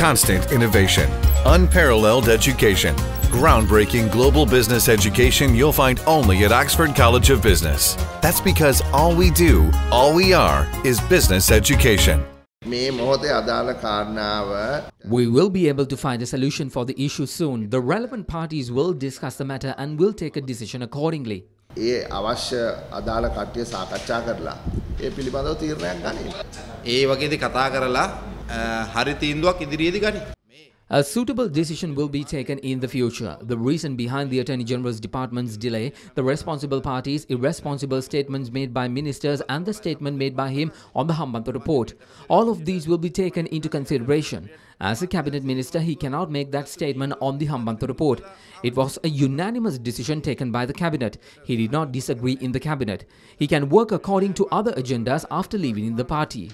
constant innovation, unparalleled education, groundbreaking global business education you'll find only at Oxford College of Business. That's because all we do, all we are, is business education. We will be able to find a solution for the issue soon. The relevant parties will discuss the matter and will take a decision accordingly. ඒ අවශ්‍ය අදාළ කට්ටිය සාකච්ඡා කරලා ඒ පිළිබඳව තීරණයක් ගනින්. ඒ වගේද කතා කරලා අ, හරි තීන්දුවක් ඉදිරියේදී ගනි. A suitable decision will be taken in the future. The reason behind the Attorney General's department's delay, the responsible parties' irresponsible statements made by ministers and the statement made by him on the Hambantota report. All of these will be taken into consideration. As a cabinet minister, he cannot make that statement on the Hambantota report. It was a unanimous decision taken by the cabinet. He did not disagree in the cabinet. He can work according to other agendas after leaving the party.